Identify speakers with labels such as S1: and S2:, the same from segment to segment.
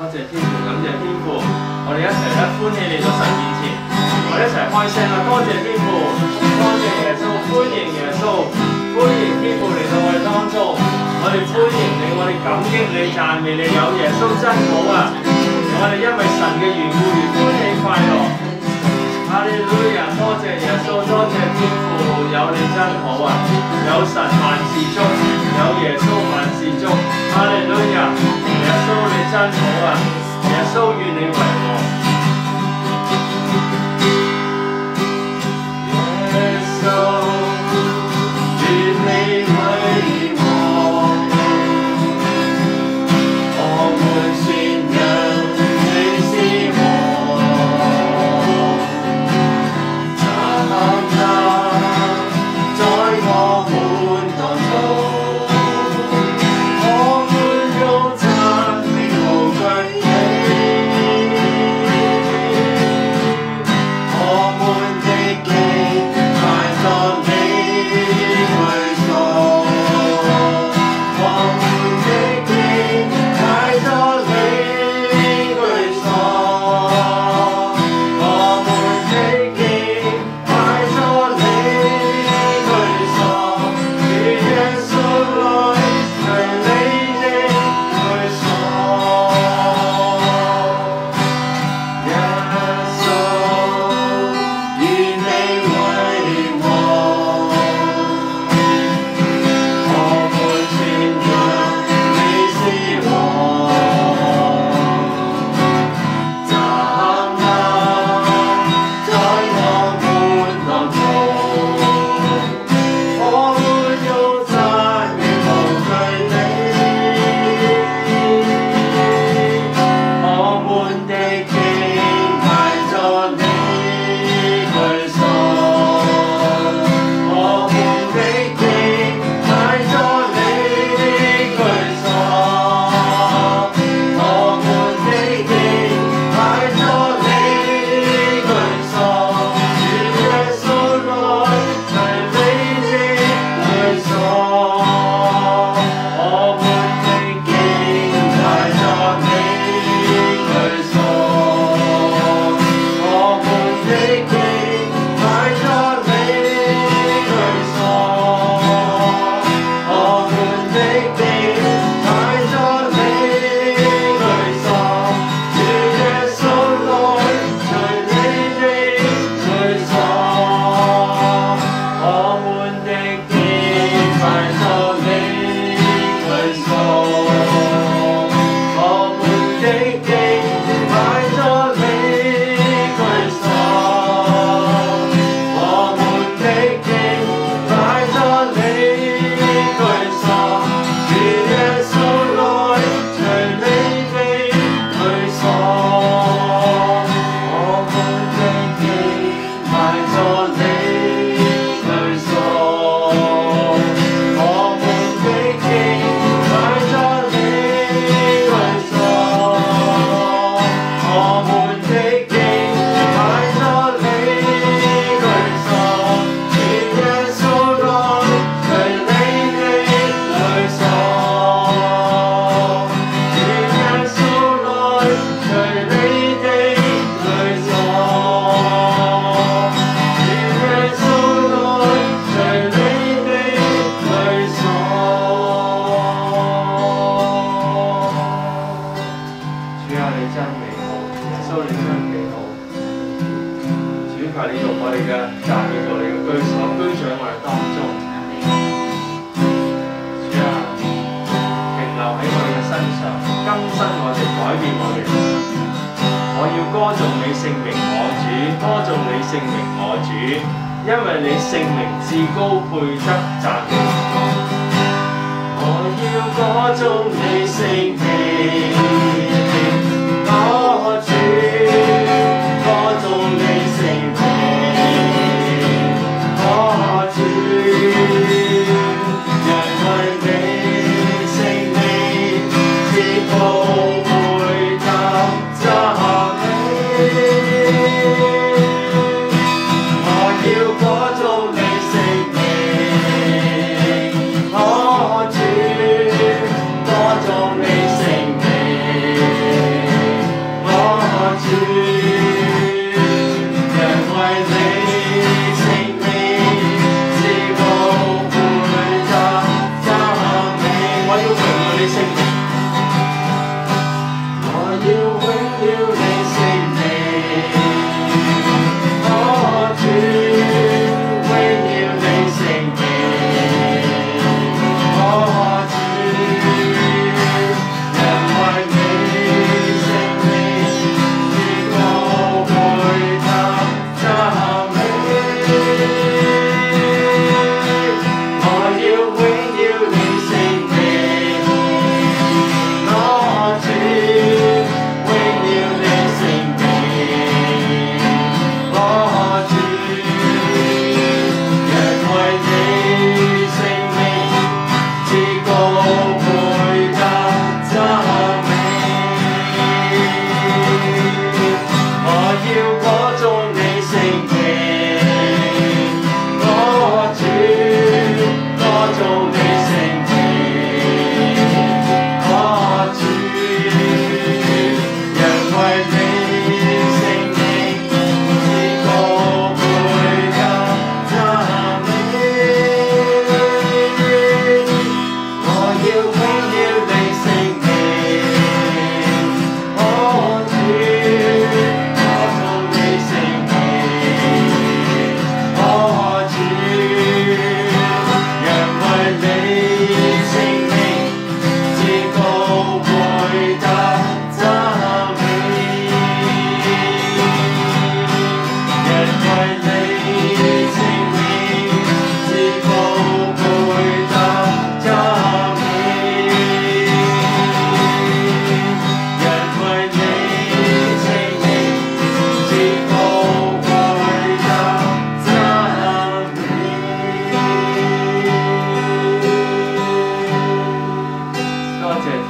S1: 多谢天父，感谢天父，我哋一齐咧欢喜嚟到神面前，我哋一齐开声啦！多谢天父，多谢耶稣，欢迎耶稣，欢迎天父嚟到我哋当中，我哋欢迎你，我哋感激你，赞美你，有耶稣真好啊！我哋因为神嘅缘故而欢喜快乐。阿利路亚，多谢耶稣，多谢天父，有你真好啊！有神万事足，有耶稣万事足。阿利路亚。耶稣，你真好啊！耶稣，与你为王。one day. 你圣名我主，因为你姓名至高，配得赞美。我要歌颂你姓名。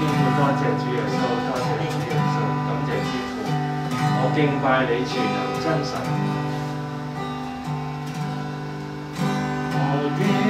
S1: 天父多谢主耶稣，多谢主耶稣，感谢天父，我敬拜你全能真神。我。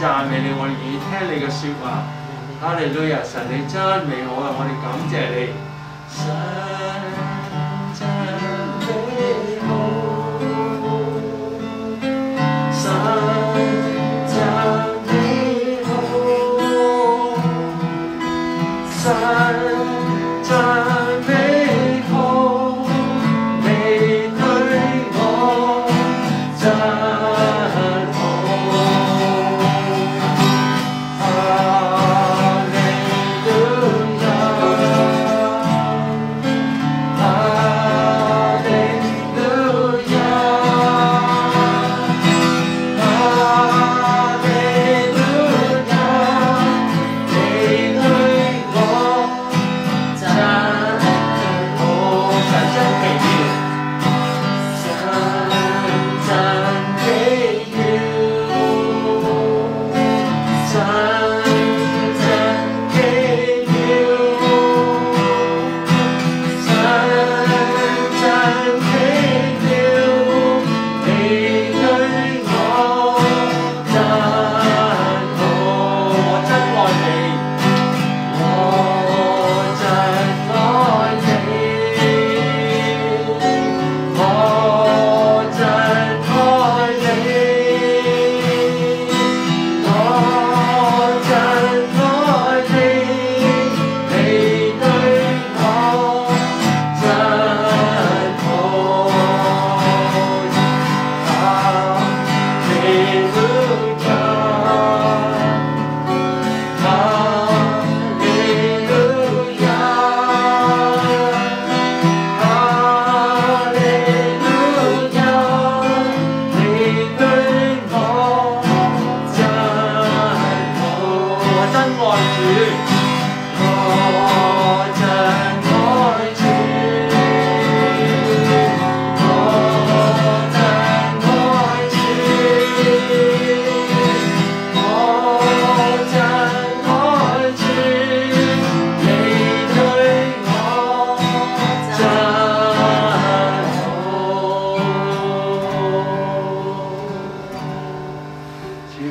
S1: 赞美你，我愿意听你嘅说话。阿尼多日神，你真美好啊！我哋感谢你，神真美好，神真美好，神真。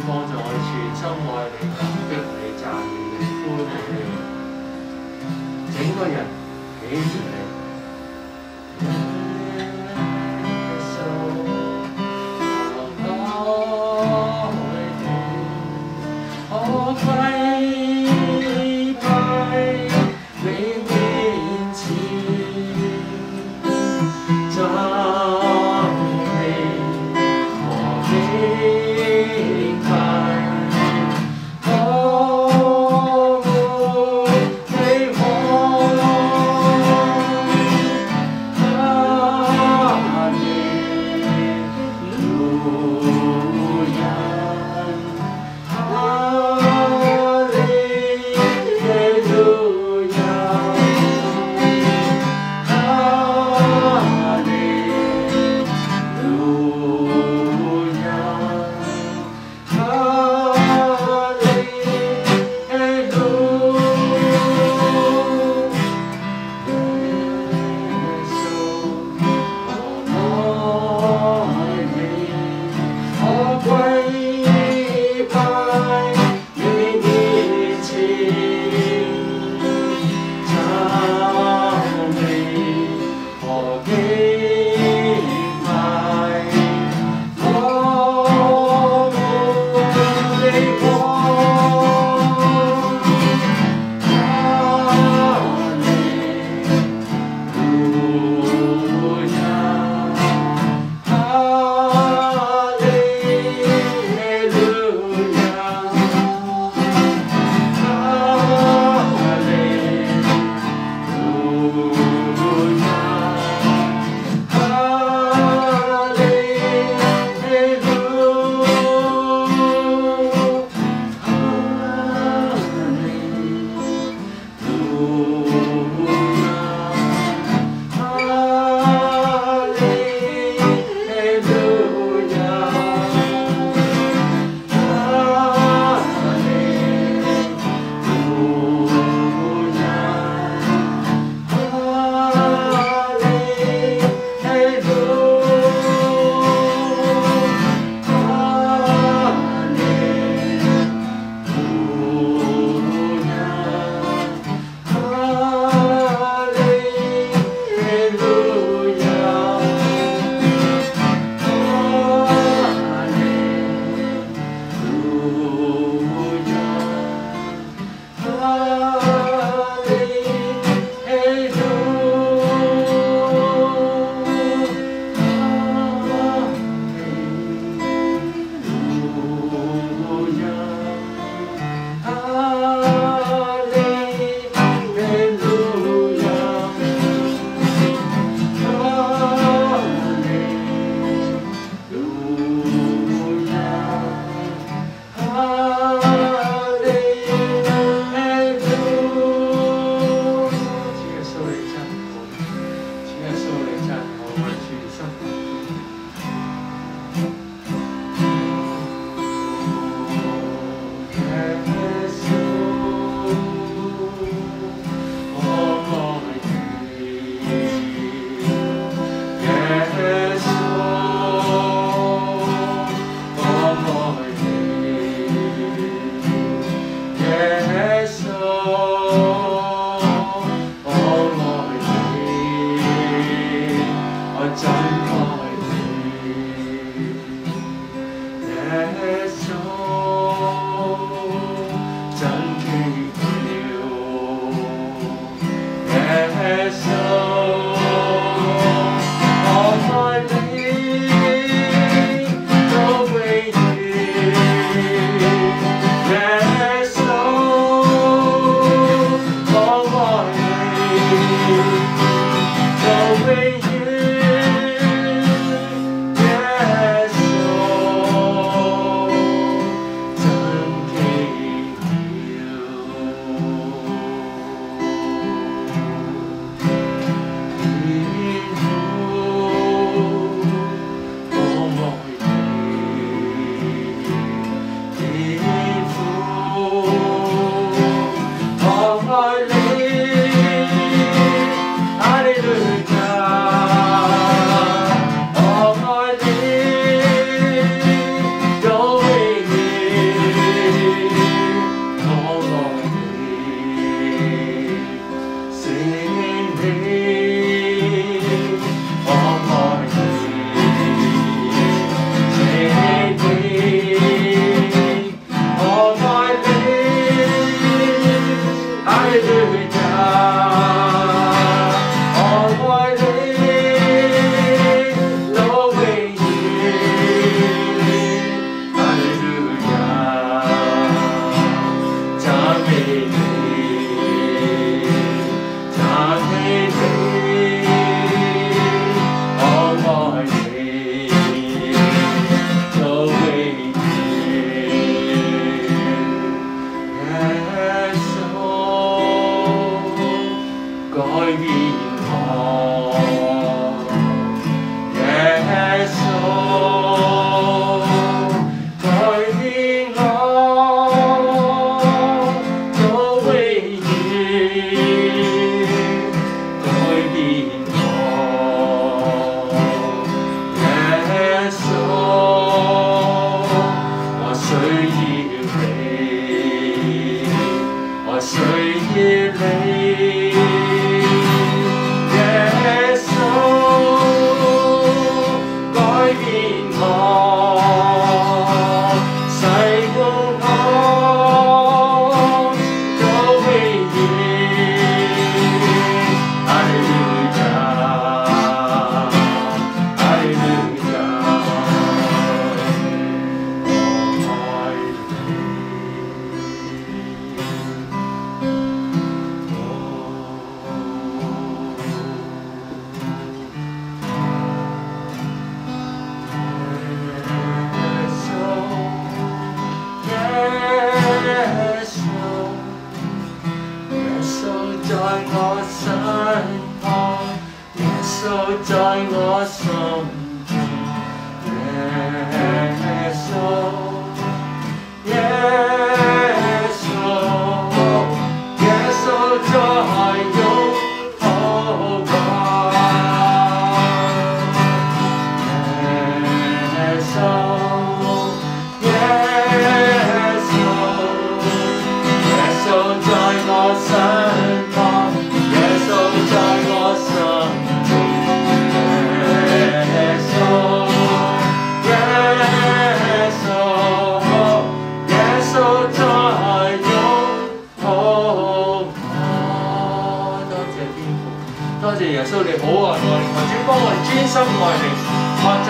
S1: 放在全心爱你、感激你、赞美你、欢喜你，整个人幾你。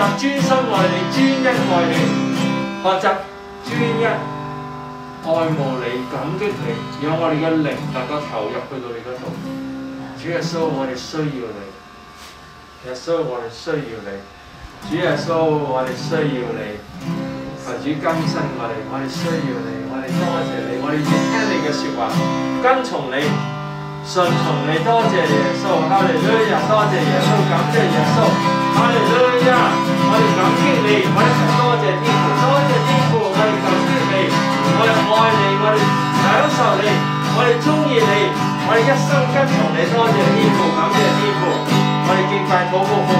S1: 学习专心爱你，专一爱你，学习专一爱慕你，感激你，有我哋嘅靈能够投入去到你嗰度。主耶稣，我哋需要你。耶稣，我哋需要你。主耶稣，我哋需要你。求主更新我哋，我哋需要你，我哋多谢你，我哋要听你嘅说话，跟从你。顺从你，多谢耶稣，哈利路亚，多谢耶稣，感谢耶稣，哈利路亚，我哋感激你，我哋想多谢天父，多谢天父，我哋感激你，我哋爱你，我哋享受你，我哋中意你，我哋一生跟从你，多谢天父，感谢天父，我哋敬拜护。